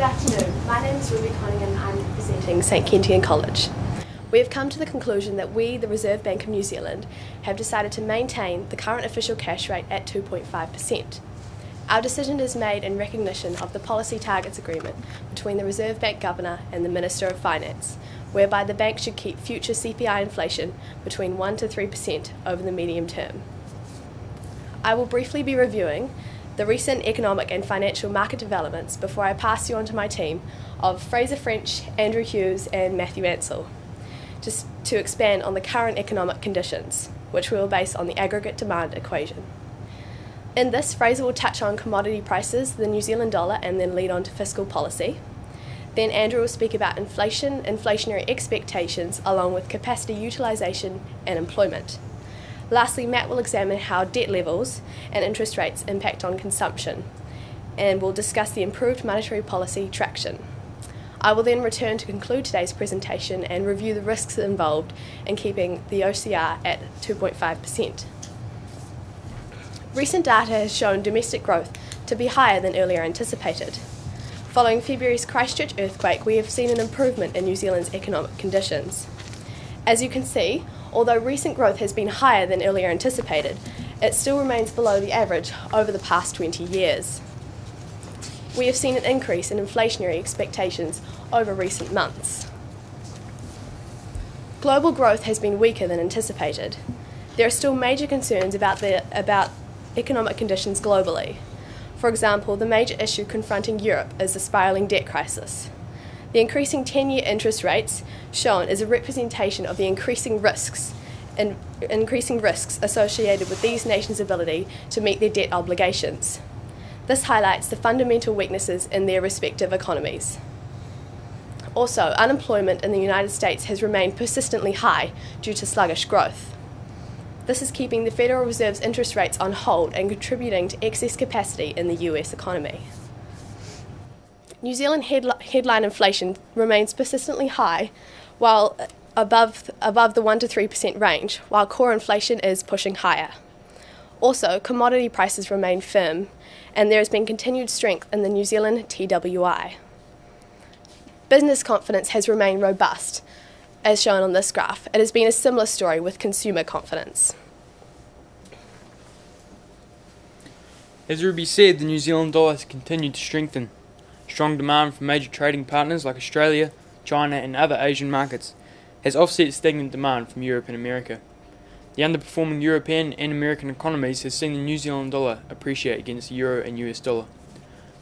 Good afternoon. My name is Ruby Conning and I'm representing St Kentigern College. We have come to the conclusion that we, the Reserve Bank of New Zealand, have decided to maintain the current official cash rate at 2.5%. Our decision is made in recognition of the Policy Targets Agreement between the Reserve Bank Governor and the Minister of Finance, whereby the bank should keep future CPI inflation between 1 to 3% over the medium term. I will briefly be reviewing the recent economic and financial market developments before I pass you on to my team of Fraser French, Andrew Hughes, and Matthew Ansell, just to expand on the current economic conditions, which we will base on the aggregate demand equation. In this, Fraser will touch on commodity prices, the New Zealand dollar, and then lead on to fiscal policy. Then Andrew will speak about inflation, inflationary expectations, along with capacity utilisation and employment. Lastly, Matt will examine how debt levels and interest rates impact on consumption, and will discuss the improved monetary policy traction. I will then return to conclude today's presentation and review the risks involved in keeping the OCR at 2.5%. Recent data has shown domestic growth to be higher than earlier anticipated. Following February's Christchurch earthquake, we have seen an improvement in New Zealand's economic conditions. As you can see, although recent growth has been higher than earlier anticipated, it still remains below the average over the past 20 years. We have seen an increase in inflationary expectations over recent months. Global growth has been weaker than anticipated. There are still major concerns about, the, about economic conditions globally. For example, the major issue confronting Europe is the spiralling debt crisis. The increasing 10 year interest rates shown is a representation of the increasing risks and increasing risks associated with these nations' ability to meet their debt obligations. This highlights the fundamental weaknesses in their respective economies. Also, unemployment in the United States has remained persistently high due to sluggish growth. This is keeping the Federal Reserve's interest rates on hold and contributing to excess capacity in the US economy. New Zealand headli- headline inflation remains persistently high, while uh, above, above the 1 to 3% range, while core inflation is pushing higher. Also, commodity prices remain firm, and there has been continued strength in the New Zealand TWI. Business confidence has remained robust, as shown on this graph. It has been a similar story with consumer confidence. As Ruby said, the New Zealand dollar has continued to strengthen. Strong demand from major trading partners like Australia, China, and other Asian markets has offset stagnant demand from Europe and America. The underperforming European and American economies has seen the New Zealand dollar appreciate against the euro and US dollar.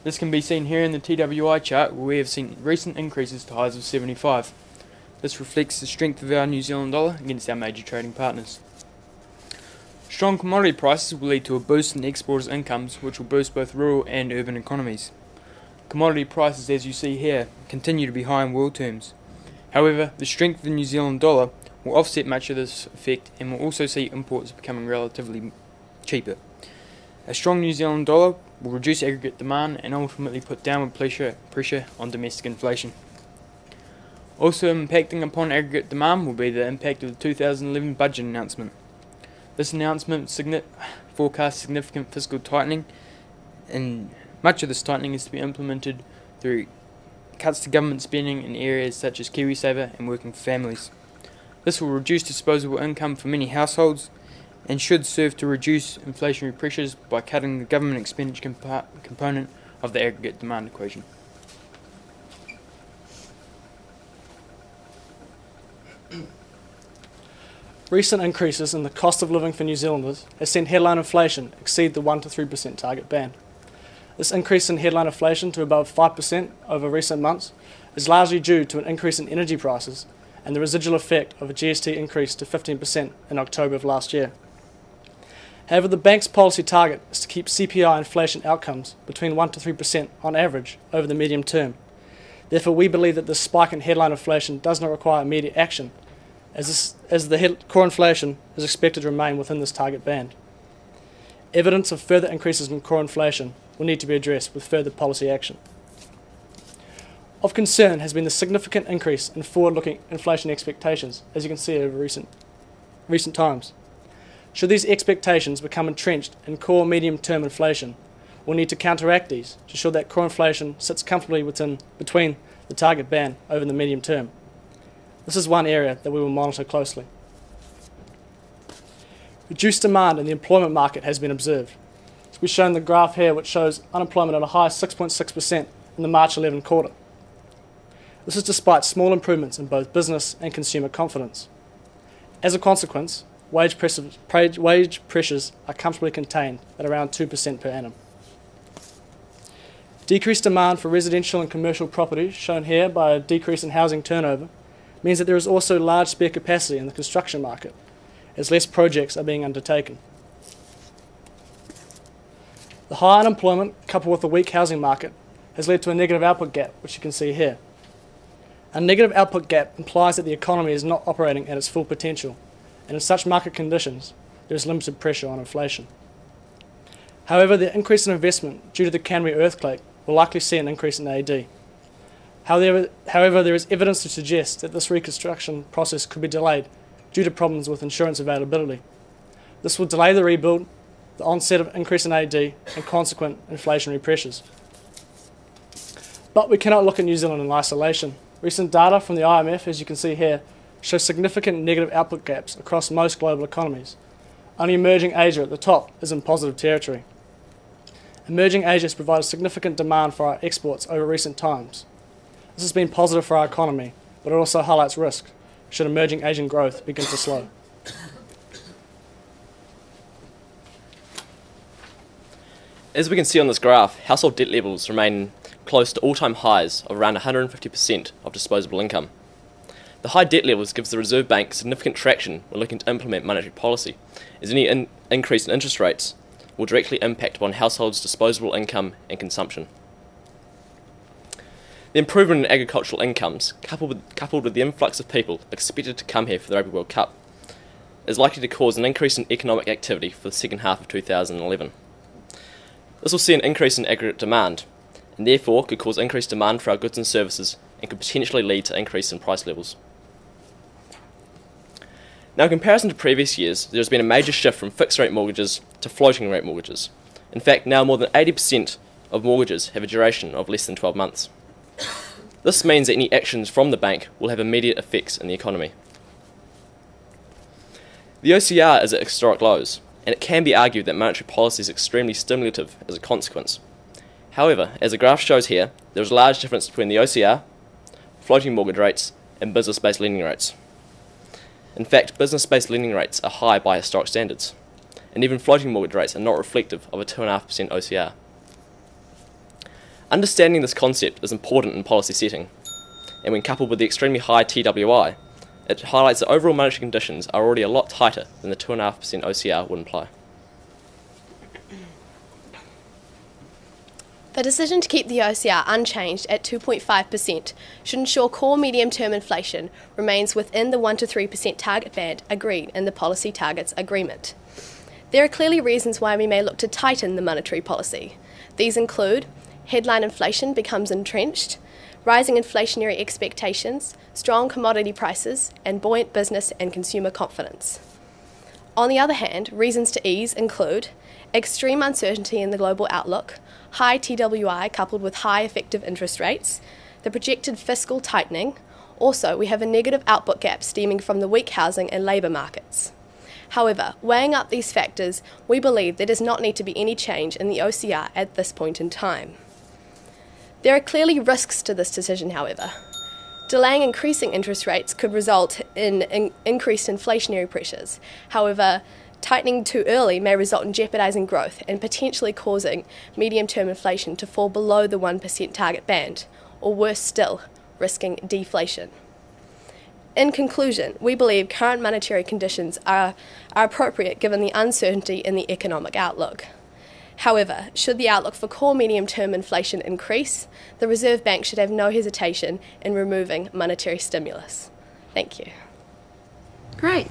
This can be seen here in the TWI chart where we have seen recent increases to highs of 75. This reflects the strength of our New Zealand dollar against our major trading partners. Strong commodity prices will lead to a boost in exporters' incomes, which will boost both rural and urban economies. Commodity prices, as you see here, continue to be high in world terms. However, the strength of the New Zealand dollar will offset much of this effect and will also see imports becoming relatively cheaper. A strong New Zealand dollar will reduce aggregate demand and ultimately put downward pressure, pressure on domestic inflation. Also impacting upon aggregate demand will be the impact of the 2011 budget announcement. This announcement signi- forecasts significant fiscal tightening, and much of this tightening is to be implemented through cuts to government spending in areas such as KiwiSaver and working families. This will reduce disposable income for many households and should serve to reduce inflationary pressures by cutting the government expenditure compa- component of the aggregate demand equation. Recent increases in the cost of living for New Zealanders has seen headline inflation exceed the 1 to 3% target band. This increase in headline inflation to above 5% over recent months is largely due to an increase in energy prices and the residual effect of a GST increase to 15% in October of last year. However, the bank's policy target is to keep CPI inflation outcomes between 1 to 3% on average over the medium term. Therefore, we believe that this spike in headline inflation does not require immediate action as, this, as the head, core inflation is expected to remain within this target band. Evidence of further increases in core inflation will need to be addressed with further policy action. Of concern has been the significant increase in forward looking inflation expectations, as you can see over recent, recent times. Should these expectations become entrenched in core medium term inflation, we'll need to counteract these to ensure that core inflation sits comfortably within, between the target band over the medium term. This is one area that we will monitor closely. Reduced demand in the employment market has been observed. We've shown the graph here, which shows unemployment at a high 6.6% in the March 11 quarter. This is despite small improvements in both business and consumer confidence. As a consequence, wage pressures, wage pressures are comfortably contained at around 2% per annum. Decreased demand for residential and commercial properties, shown here by a decrease in housing turnover, means that there is also large spare capacity in the construction market, as less projects are being undertaken. The high unemployment, coupled with the weak housing market, has led to a negative output gap, which you can see here. A negative output gap implies that the economy is not operating at its full potential, and in such market conditions, there is limited pressure on inflation. However, the increase in investment due to the Canterbury earthquake will likely see an increase in AD. However, however, there is evidence to suggest that this reconstruction process could be delayed due to problems with insurance availability. This will delay the rebuild, the onset of increase in AD, and consequent inflationary pressures. But we cannot look at New Zealand in isolation. Recent data from the IMF, as you can see here, shows significant negative output gaps across most global economies. Only emerging Asia at the top is in positive territory. Emerging Asia has provided significant demand for our exports over recent times. This has been positive for our economy, but it also highlights risk should emerging Asian growth begin to slow. As we can see on this graph, household debt levels remain close to all-time highs of around 150% of disposable income. The high debt levels gives the Reserve Bank significant traction when looking to implement monetary policy, as any in increase in interest rates will directly impact upon households' disposable income and consumption. The improvement in agricultural incomes, coupled with, coupled with the influx of people expected to come here for the Rugby World Cup, is likely to cause an increase in economic activity for the second half of 2011. This will see an increase in aggregate demand, and therefore could cause increased demand for our goods and services and could potentially lead to increase in price levels. Now, in comparison to previous years, there has been a major shift from fixed rate mortgages to floating rate mortgages. In fact, now more than 80% of mortgages have a duration of less than 12 months. This means that any actions from the bank will have immediate effects in the economy. The OCR is at historic lows, and it can be argued that monetary policy is extremely stimulative as a consequence. However, as the graph shows here, there is a large difference between the OCR, floating mortgage rates, and business based lending rates. In fact, business based lending rates are high by historic standards, and even floating mortgage rates are not reflective of a 2.5% OCR. Understanding this concept is important in policy setting, and when coupled with the extremely high TWI, it highlights that overall monetary conditions are already a lot tighter than the 2.5% OCR would imply. The decision to keep the OCR unchanged at 2.5% should ensure core medium term inflation remains within the 1 to 3% target band agreed in the Policy Targets Agreement. There are clearly reasons why we may look to tighten the monetary policy. These include headline inflation becomes entrenched, rising inflationary expectations, strong commodity prices, and buoyant business and consumer confidence. On the other hand, reasons to ease include extreme uncertainty in the global outlook, high TWI coupled with high effective interest rates, the projected fiscal tightening. Also, we have a negative output gap stemming from the weak housing and labour markets. However, weighing up these factors, we believe there does not need to be any change in the OCR at this point in time. There are clearly risks to this decision, however. Delaying increasing interest rates could result in, in increased inflationary pressures. However, tightening too early may result in jeopardising growth and potentially causing medium term inflation to fall below the 1% target band, or worse still, risking deflation. In conclusion, we believe current monetary conditions are, are appropriate given the uncertainty in the economic outlook. However, should the outlook for core medium term inflation increase, the Reserve Bank should have no hesitation in removing monetary stimulus. Thank you. Great.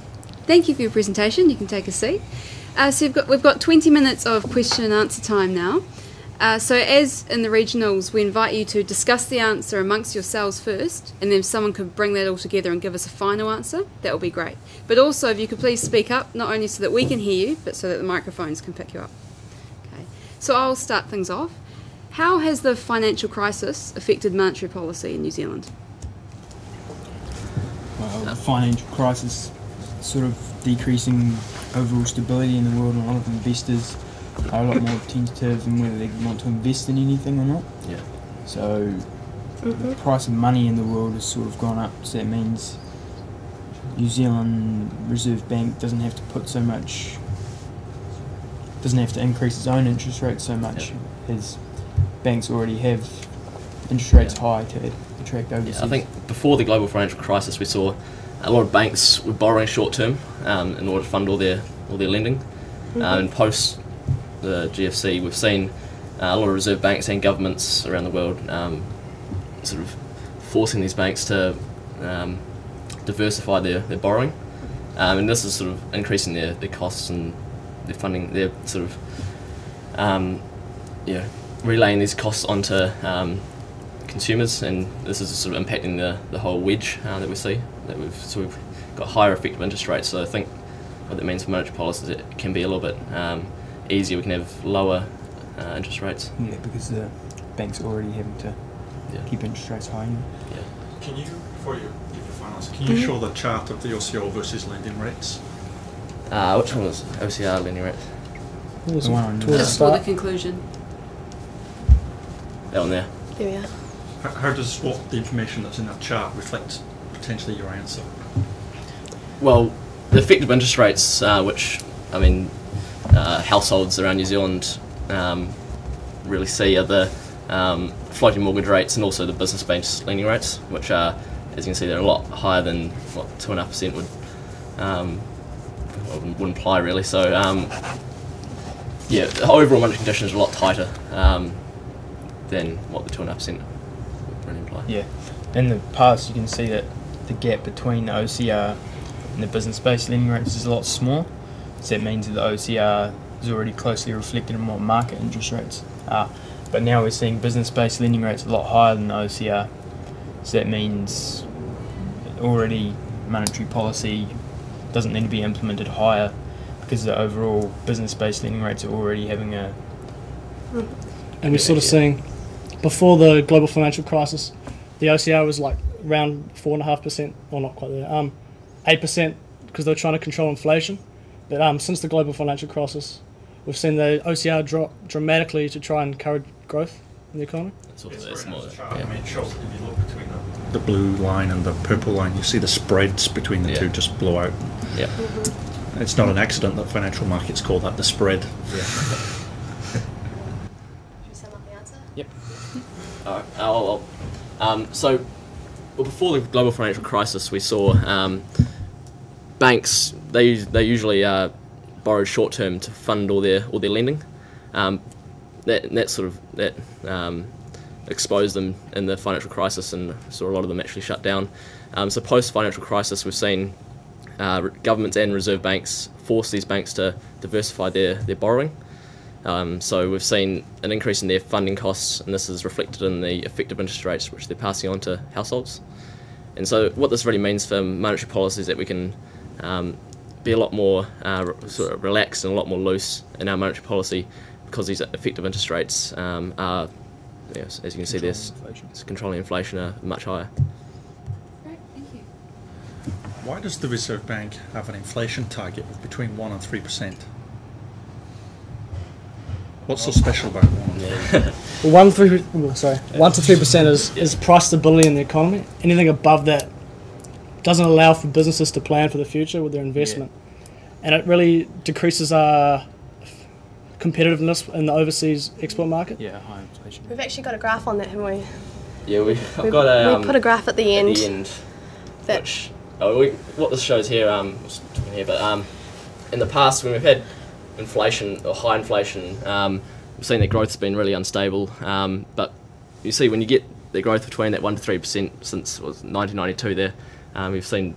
Thank you for your presentation. You can take a seat. Uh, so we've got, we've got 20 minutes of question and answer time now. Uh, so, as in the regionals, we invite you to discuss the answer amongst yourselves first, and then if someone could bring that all together and give us a final answer, that would be great. But also, if you could please speak up, not only so that we can hear you, but so that the microphones can pick you up. Okay. So I'll start things off. How has the financial crisis affected monetary policy in New Zealand? Well, the financial crisis sort of decreasing overall stability in the world, and a lot of investors are a lot more tentative in whether they want to invest in anything or not. Yeah. So the mm-hmm. price of money in the world has sort of gone up. So that means New Zealand Reserve Bank doesn't have to put so much, doesn't have to increase its own interest rates so much His banks already have interest rates Yeah. high to attract overseas. Yeah, I think before the global financial crisis, we saw a lot of banks were borrowing short term um, in order to fund all their all their lending. Um, and post the GFC, we've seen uh, a lot of reserve banks and governments around the world um, sort of forcing these banks to um, diversify their, their borrowing. Um, and this is sort of increasing their, their costs and their funding, their sort of um, yeah, relaying these costs onto um, consumers, and this is sort of impacting the, the whole wedge uh, that we see. That we've so we've got higher effective interest rates. So I think what that means for monetary policy is it can be a little bit um, easier. We can have lower uh, interest rates. yeah, because the banks are already having to Yeah. keep interest rates high. Yeah. Can you, before you give your final answer, can you show the chart of the OCR versus lending rates? Uh, which one was OCR lending rates? The one on Towards the- the Just for the start. conclusion. That one there. There we are. How, how does what the information that's in that chart reflect potentially your answer? Well, the effective interest rates, uh, which I mean, uh, households around New Zealand um, really see, are the um, floating mortgage rates and also the business-based lending rates, which are, as you can see, they're a lot higher than what two and a half percent would um, would would imply, really. So, um, yeah, the overall monetary conditions are a lot tighter um, than what the two and a half percent would imply. Yeah, in the past you can see that the gap between the OCR and the business-based lending rates is a lot smaller. So that means that the OCR is already closely reflected in what market interest rates are. But now we're seeing business-based lending rates a lot higher than the OCR. So that means already monetary policy doesn't need to be implemented higher because the overall business-based lending rates are already having a And we're sort of seeing before the global financial crisis, the OCR was like around four and a half percent, or not quite there, um, eight percent because they were trying to control inflation. But um, since the global financial crisis, we've seen the OCR drop dramatically to try and encourage growth in the economy. It's also, It's it's very more. I yeah. mean, shows if you look between the, the blue line and the purple line, you see the spreads between the Yeah. two just blow out. yeah. It's not an accident that financial markets call that the spread. Should we sum up the answer? Yep. Alright, I'll, I'll, um, so, well, before the global financial crisis, we saw um, banks they they usually uh, borrowed short term to fund all their all their lending. Um, that that sort of that um, exposed them in the financial crisis, and saw a lot of them actually shut down. Um, so post financial crisis, we've seen uh, governments and reserve banks force these banks to diversify their their borrowing. Um, so we've seen an increase in their funding costs, and this is reflected in the effective interest rates which they're passing on to households. And so what this really means for monetary policy is that we can um, be a lot more uh, sort of relaxed and a lot more loose in our monetary policy because these effective interest rates um, are, yes, as you can see, this inflation. controlling inflation are much higher. Great, thank you. Why does the Reserve Bank have an inflation target of between 1 and 3%? What's so special about 1? Well, one three, oh, sorry, one to three percent is, is price stability in the economy. Anything above that doesn't allow for businesses to plan for the future with their investment, and it really decreases our competitiveness in the overseas export market. Yeah, high inflation. We've actually got a graph on that, haven't we? Yeah, we, I've We've- got a, we um, put a graph at the end. at end. the end that which oh, we, what this shows here, um, I'll just talk in here, but um, in the past when we've had inflation or high inflation, um, we've seen that growth's been really unstable. Um, but you see when you get the growth between that one to three percent since was 1992, there um, we've seen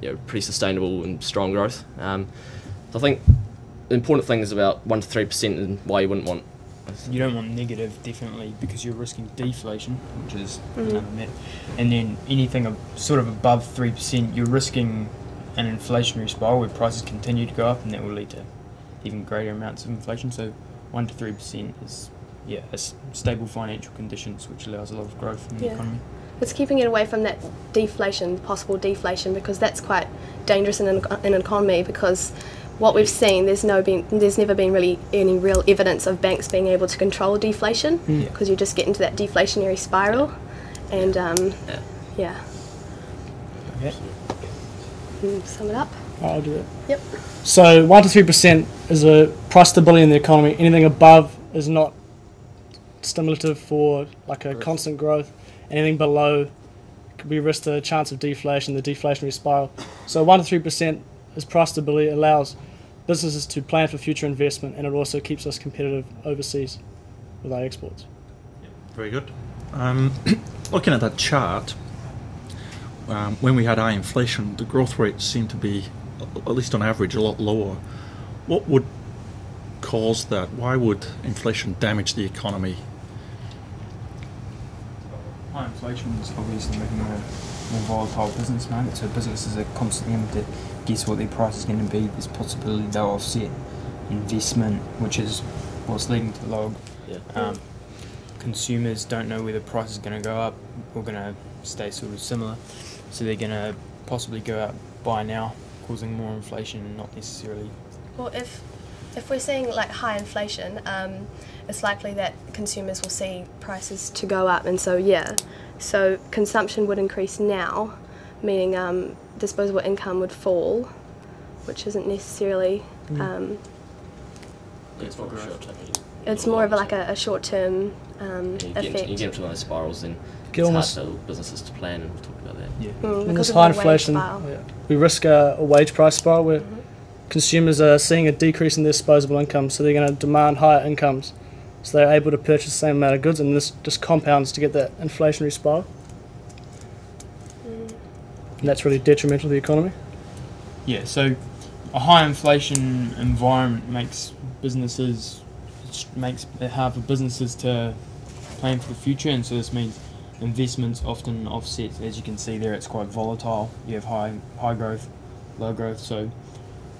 you know, pretty sustainable and strong growth. Um, so I think the important thing is about one to three percent and why you wouldn't want. You don't want negative, definitely, because you're risking deflation, which is Mhm. another matter. And then anything ab- sort of above 3%, you're risking an inflationary spiral where prices continue to go up, and that will lead to even greater amounts of inflation. So one to three percent is yeah, s- stable financial conditions, which allows a lot of growth in the Yeah. economy. It's keeping it away from that deflation, possible deflation, because that's quite dangerous in an, in an economy. Because what we've seen, there's no been, there's never been really any real evidence of banks being able to control deflation, Yeah. because you just get into that deflationary spiral, and um, Yeah. yeah. Okay. Mm, Sum it up. I'll do it. Yep. So one to three percent is a price stability in the economy. Anything above is not stimulative for like a Growth. constant growth. Anything below could be risk to a chance of deflation, the deflationary spiral. So one to three percent is price stability. Allows businesses to plan for future investment, and it also keeps us competitive overseas with our exports. Very good. Um, looking at that chart, um, when we had high inflation, the growth rate seemed to be, at least on average, a lot lower. What would cause that? Why would inflation damage the economy? High inflation is obviously making a more volatile business market, so businesses are constantly having to guess what their price is going to be. There's possibility they'll offset investment, which is what's leading to lower. Yeah. Um, consumers don't know whether price is going to go up or going to stay sort of similar, so they're going to possibly go out buy now, causing more inflation not necessarily. Well, if if we're seeing like high inflation, um, it's likely that consumers will see prices to go up, and so yeah, so consumption would increase now, meaning um, disposable income would fall, which isn't necessarily. Um, It's more of a short term. it's more of like a, a short term um, You effect. into, you get into one of those spirals, then Get it's almost- hard for businesses to plan, and we've talked about that. Yeah. Mm, in because this high inflation, spiral. yeah, we risk a, a wage price spiral where consumers are seeing a decrease in their disposable income, so they're going to demand higher incomes, so they're able to purchase the same amount of goods, and this just compounds to get that inflationary spiral. And that's really detrimental to the economy. Yeah, so a high inflation environment makes businesses makes it hard for businesses to plan for the future, and so this means investments often offset. As you can see there, it's quite volatile. You have high high growth, low growth. So,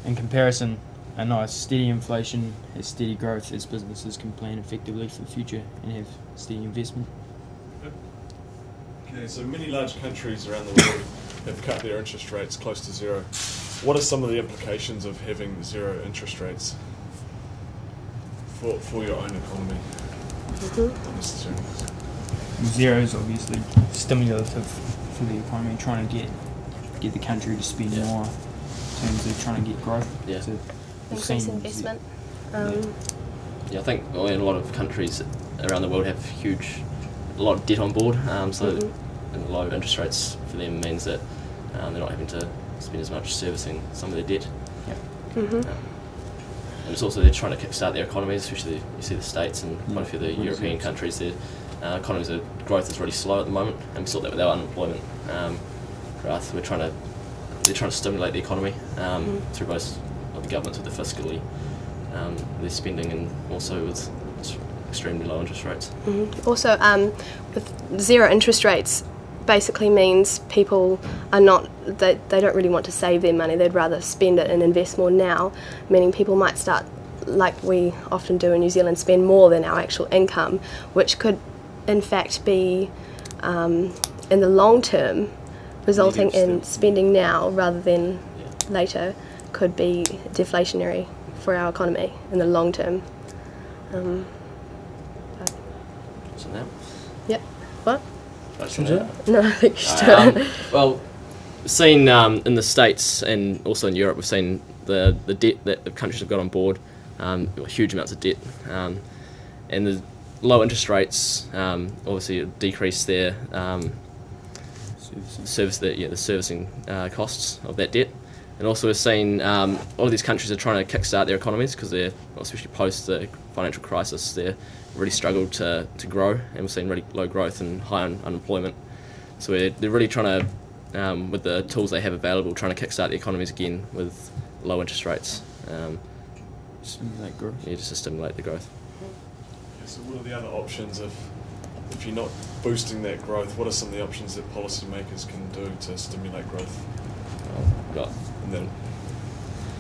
in comparison, a nice steady inflation has steady growth as businesses can plan effectively for the future and have steady investment. Okay, so many large countries around the world have cut their interest rates close to zero. What are some of the implications of having zero interest rates for, for your own economy? Not necessarily. Zero is obviously stimulative for the economy, trying to get get the country to spend Yeah. more in terms of trying to get growth. Yeah. So we've increase seen- investment. Um, Yeah, I think well, in a lot of countries around the world have huge, a lot of debt on board. Um, so Mhm. And low interest rates for them means that um, they're not having to spend as much servicing some of their debt. mhm. Um, and it's also they're trying to kickstart their economies, especially you see the states and quite a few of the European countries. Their uh, economies, are, growth is really slow at the moment, and we saw that with our unemployment. Um, for we're trying to they're trying to stimulate the economy um, Mhm. through both of the governments with the fiscally um, their spending and also with extremely low interest rates. Mhm. Also, um, with zero interest rates, basically means people are not they, they don't really want to save their money. They'd rather spend it and invest more now. Meaning people might start, like we often do in New Zealand, spend more than our actual income, which could, in fact, be um, in the long term, resulting in spending now rather than Yeah. later, could be deflationary for our economy in the long term. Um, So now, yep. What? Right, Should so you? now- No, I think you should. um, well, seen um, in the states and also in Europe, we've seen the the debt that the countries have got on board, um, huge amounts of debt, um, and the low interest rates um, obviously decrease their um, service the yeah the servicing uh, costs of that debt. And also, we've seen um, a lot of these countries are trying to kickstart their economies because they're, well, especially post the financial crisis, they're really struggled to, to grow, and we've seen really low growth and high un- unemployment. So we're, they're really trying to, um, with the tools they have available, trying to kickstart the economies again with low interest rates, um, Stimulate growth. yeah, just to stimulate the growth. Okay, so what are the other options if, if you're not boosting that growth? What are some of the options that policymakers can do to stimulate growth? Well, got And then,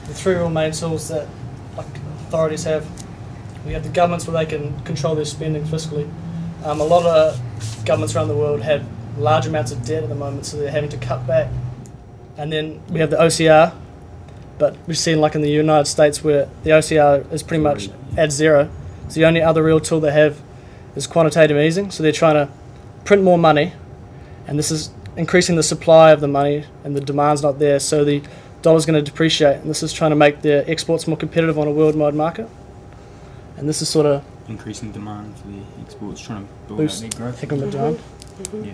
The three real main tools that like authorities have We have the governments where they can control their spending fiscally. Um, a lot of governments around the world have large amounts of debt at the moment, so they're having to cut back. And then we have the OCR, but we've seen like in the United States where the OCR is pretty much at zero. So the only other real tool they have is quantitative easing. So they're trying to print more money, and this is increasing the supply of the money, and the demand's not there. So the dollar's going to depreciate, and this is trying to make their exports more competitive on a worldwide market. And this is sort of Increasing demand for the exports, trying to build Boost up their growth. economic mm-hmm. demand. Mm-hmm. Yeah.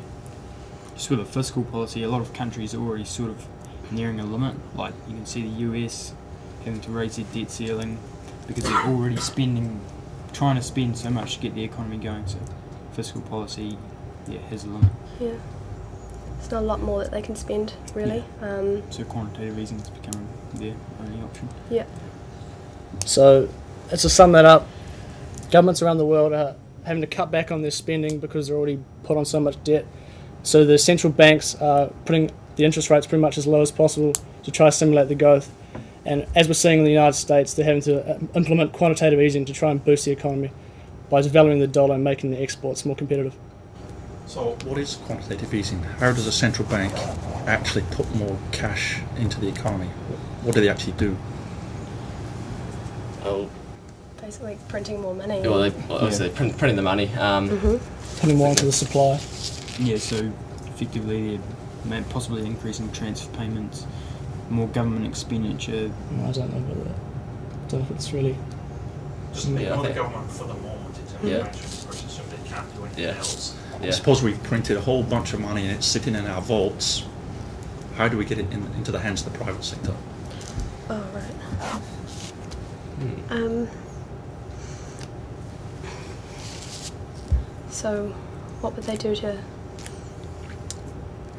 Just with a fiscal policy, a lot of countries are already sort of nearing a limit. Like you can see the US having to raise their debt ceiling because they're already spending, trying to spend so much to get the economy going. So fiscal policy, yeah, has a limit. Yeah. There's not a lot more that they can spend, really. Um, So quantitative easing is becoming their only option. yeah. So, as to sum that up, governments around the world are having to cut back on their spending because they're already put on so much debt. So the central banks are putting the interest rates pretty much as low as possible to try to stimulate the growth. And as we're seeing in the United States, they're having to uh, implement quantitative easing to try and boost the economy by devaluing the dollar and making the exports more competitive. So, what is quantitative easing? How does a central bank actually put more cash into the economy? What do they actually do? Oh, Basically, printing more money. well, they, well, obviously print, printing the money. Um, Putting more into the supply. Yeah, so effectively they're possibly increasing transfer payments, more government expenditure. No, I don't know about that. I don't know if it's really. Just Yeah, more the government for the moment in terms Yeah. of interest purchase if they can't do anything Yeah. else. I yeah. suppose we've printed a whole bunch of money and it's sitting in our vaults. How do we get it in, into the hands of the private sector? Oh, right. Hmm. Um, so, what would they do to,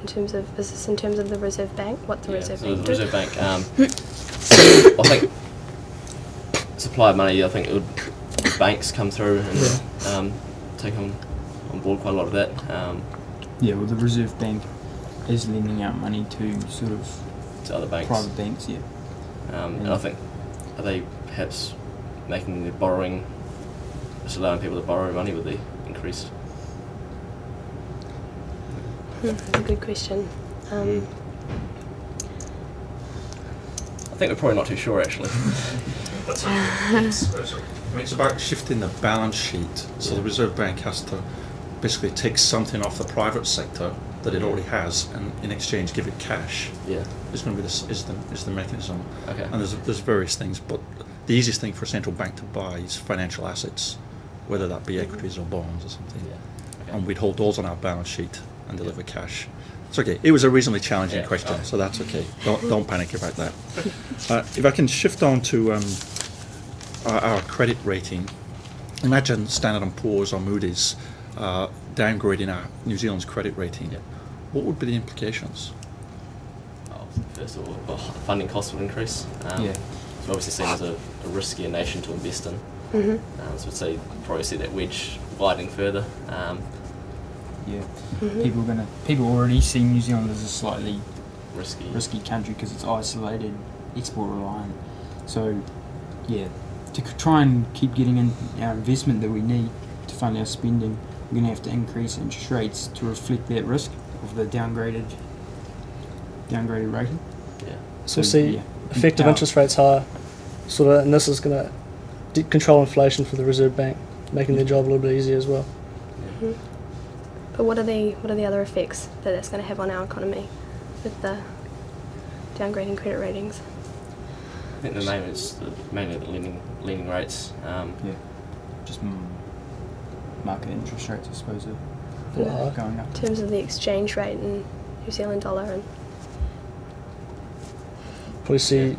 in terms of, is this in terms of the Reserve Bank? What the Yeah, Reserve so Bank the do? Reserve Bank. Um, I think supply of money. I think it would, banks come through and um, take on on board quite a lot of that. Um, Yeah, well the Reserve Bank is lending out money to sort of to other banks. private banks, yeah. Um, and I think are they perhaps making the borrowing, just allowing people to borrow money with the increased. Hmm, that's a good question. Um, I think we're probably not too sure actually. That's it's, sorry. I mean, it's about shifting the balance sheet. So the Reserve Bank has to basically take something off the private sector that it already has, and in exchange give it cash. yeah. Is going to be this is the is the mechanism. Okay. And there's there's various things, but the easiest thing for a central bank to buy is financial assets, whether that be equities or bonds or something. Yeah. Okay. And we'd hold those on our balance sheet and deliver cash. It's okay. It was a reasonably challenging Yeah. question, Oh. so that's okay. Don't don't panic about that. Uh, if I can shift on to um, our, our credit rating, imagine Standard and Poor's or Moody's uh, downgrading our New Zealand's credit rating. Yeah. What would be the implications? Oh, first of all, well, funding costs would increase. Um, Yeah. It's obviously seen as a, a riskier nation to invest in. mhm. Um, so we'd say probably see that wedge widening further. Um, Yeah, Mhm. people are gonna people already see New Zealand as a slightly risky. risky country because it's isolated, export reliant. So, yeah, to c- try and keep getting in our investment that we need to fund our spending, we're going to have to increase interest rates to reflect that risk of the downgraded downgraded rating. Yeah. So we see yeah, effective our- interest rates higher, sort of, and this is going to de- control inflation for the Reserve Bank, making their job a little bit easier as well. Mhm. But what are the what are the other effects that that's going to have on our economy with the downgrading credit ratings? I think the main is the, mainly the lending lending rates. Um, Yeah, just mm, market interest rates, I suppose, are A lot higher. going up. In terms of the exchange rate and New Zealand dollar and Probably see,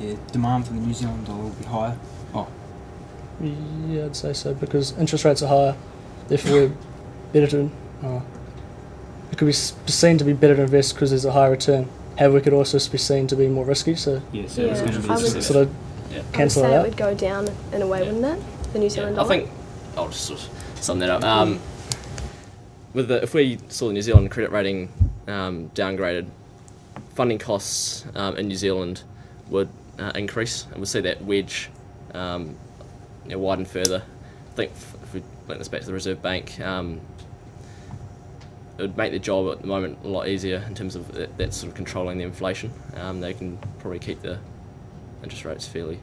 Yeah, demand for the New Zealand dollar will be higher. Oh, yeah, I'd say so because interest rates are higher, therefore we're better to. Uh, it could be seen to be better to invest because there's a higher return. However, it could also be seen to be more risky, so yeah, so Yeah, it's going to be I would- sort sort of yeah. I would say it it out. would go down in a way, Yeah. wouldn't it? The New Yeah, Zealand I dollar. think I'll just sort of sum that up. Um, with the, if we saw the New Zealand credit rating um, downgraded, funding costs um, in New Zealand would uh, increase, and we'd see that wedge um, you know, widen further. I think if we link this back to the Reserve Bank, um, it would make the job at the moment a lot easier in terms of that, that sort of controlling the inflation. Um, they can probably keep the interest rates fairly,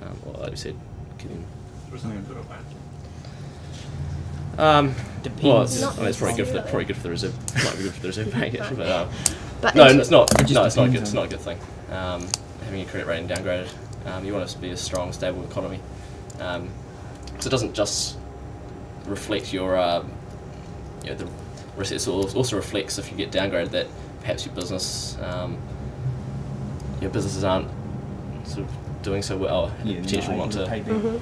um, well, like we said, Was that good or bad? Um, Depends. Well, it's, Not I mean, it's probably good for the, probably good for the reserve. Might be good for the reserve bank, actually, but, um, but no, it's not. It No, it's not good. It's not a good thing. Um, having your credit rating downgraded, um, you want it to be a strong, stable economy. Um, so it doesn't just reflect your, um, you know, the risk. It also reflects if you get downgraded that perhaps your business, um, your businesses aren't sort of doing so well. Yeah, they're potentially want to pay back. Mhm.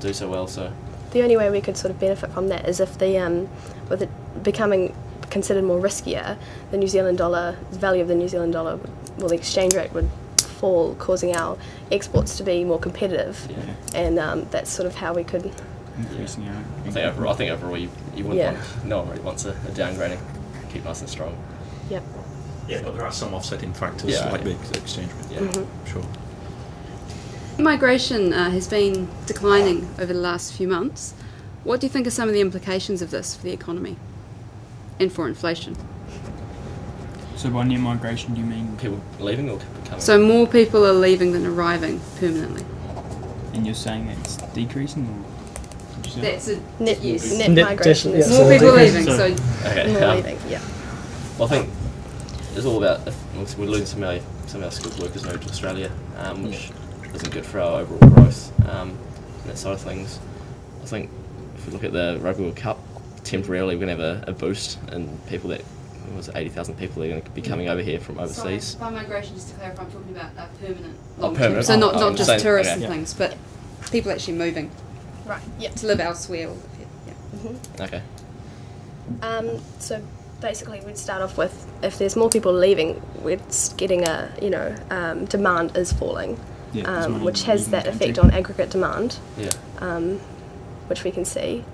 do so well. So The only way we could sort of benefit from that is if the um, with it becoming considered more riskier, the New Zealand dollar, the value of the New Zealand dollar, would, well, the exchange rate would fall, causing our exports to be more competitive, yeah. and um, that's sort of how we could. Increasing our. I think overall, I think overall you, you wouldn't Yeah. want, no one really wants a, a downgrading. Keep nice and strong. Yep. Yeah, but there are some offsetting factors Yeah, like yeah. the exchange rate. Yeah. Mhm. Sure. Migration uh, has been declining over the last few months. What do you think are some of the implications of this for the economy and for inflation? So by net migration, do you mean? People leaving or people coming? So more people are leaving than arriving permanently. And you're saying that it's decreasing, or? Did? That's a Net, yes. net Net migration deci- yeah, More so people decrease- leaving. so- So okay. more um, leaving. Yeah. Well, I think it's all about if we're losing some of our, some of our skilled workers moving to Australia, um, which isn't good for our overall growth um, and that side of things. I think if we look at the Rugby World Cup, temporarily we're going to have a, a boost in people that what was it, 80,000 people that are going to be coming over here from overseas. by migration, just to clarify, I'm talking about uh, permanent, Oh, permanent. So not, Oh, not I'm just saying- tourists okay. and things, but people actually moving Right. Yeah. to live elsewhere. Or, yeah. hmm Okay. Um, so basically, we'd start off with if there's more people leaving, we're getting a you know um, demand is falling, Yeah, um, which has that the effect on aggregate demand, Yeah. um, which we can see,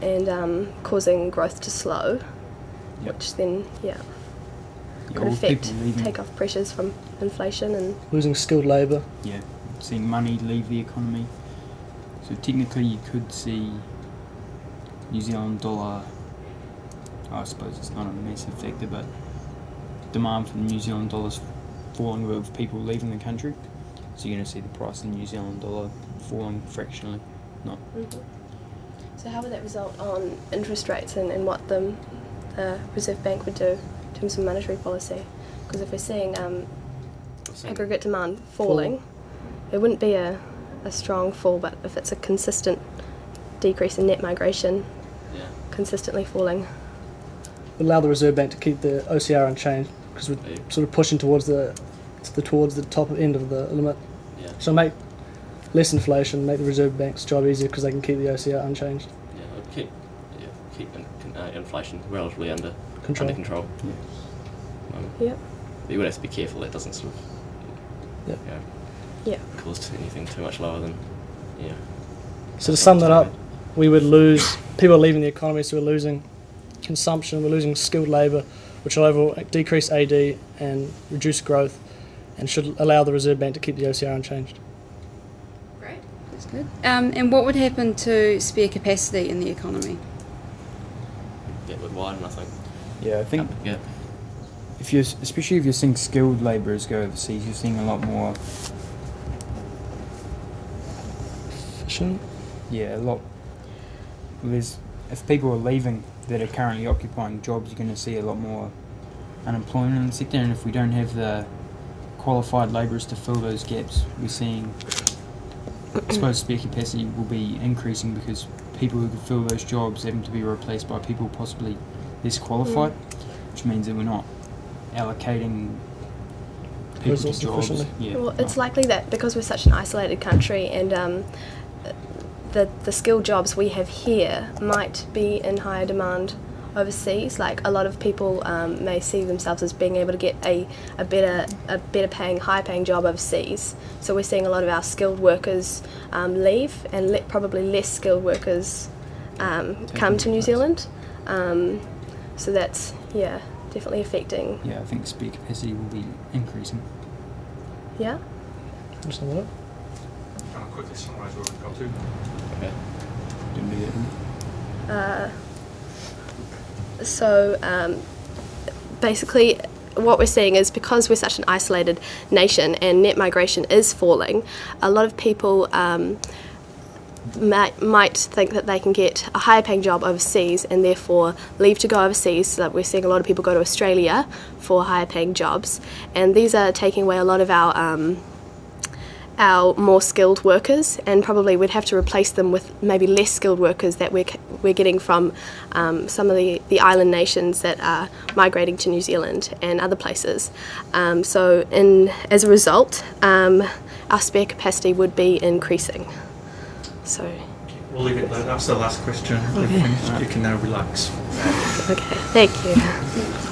and um, causing growth to slow, Yep. which then yeah Yeah, could affect people leaving. take off pressures from inflation and Losing skilled labour. Yeah, seeing money leave the economy. So technically, you could see New Zealand dollar. I suppose it's not a massive factor, but demand for the New Zealand dollar's falling with people leaving the country. So you're going to see the price of the New Zealand dollar falling fractionally. Not So how would that result on interest rates and, and what the, the Reserve Bank would do in terms of monetary policy? Because if we're seeing um, aggregate demand falling, it wouldn't be a, a strong fall, but if it's a consistent decrease in net migration, Yeah. consistently falling. Allow the Reserve Bank to keep the OCR unchanged because we're Yeah. sort of pushing towards the, to the towards the top end of the limit. Yeah. So make less inflation, make the Reserve Bank's job easier because they can keep the OCR unchanged. Yeah. I'd Keep yeah, keep in, uh, inflation relatively under Control. under control. yeah. Um, Yep. but you would have to be careful that doesn't sort of Yep. you know, Yeah. cause anything too much lower than yeah. So to sum that up, we would lose people are leaving the economy, so we're losing consumption, we're losing skilled labour, which will overall decrease AD and reduce growth, and should allow the Reserve Bank to keep the OCR unchanged. Great. That's good. Um, and what would happen to spare capacity in the economy? That would widen, I think. Yeah, I think Yeah. if you're, especially if you're seeing skilled labourers go overseas, you're seeing a lot more. Efficient. Yeah, a lot. There's if people are leaving that are currently occupying jobs, you're going to see a lot more unemployment in the sector, and if we don't have the qualified labourers to fill those gaps, we're seeing. I suppose spare capacity will be increasing because people who could fill those jobs having to be replaced by people possibly less qualified, which means that we're not allocating people to jobs. Yeah, well, it's right. likely that because we're such an isolated country and um, the, the skilled jobs we have here might be in higher demand overseas. Like a lot of people um, may see themselves as being able to get a, a better a better paying, high paying job overseas. So we're seeing a lot of our skilled workers um, leave and le- probably less skilled workers um, come to New place. Zealand. Um, so that's yeah definitely affecting. Yeah, I think spare capacity will be increasing. Yeah. Just a minute. Kind of quickly summarise where we've got to. Okay. Uh, so um, basically, what we're seeing is because we're such an isolated nation and net migration is falling, a lot of people um, might, might think that they can get a higher paying job overseas and therefore leave to go overseas. So that we're seeing a lot of people go to Australia for higher paying jobs, and these are taking away a lot of our. Um, our more skilled workers, and probably we'd have to replace them with maybe less skilled workers that we're, we're getting from um, some of the, the island nations that are migrating to New Zealand and other places. Um, so, in, as a result, um, our spare capacity would be increasing. So, We'll leave it there. That's the last question. We've. You can now relax. okay, thank you.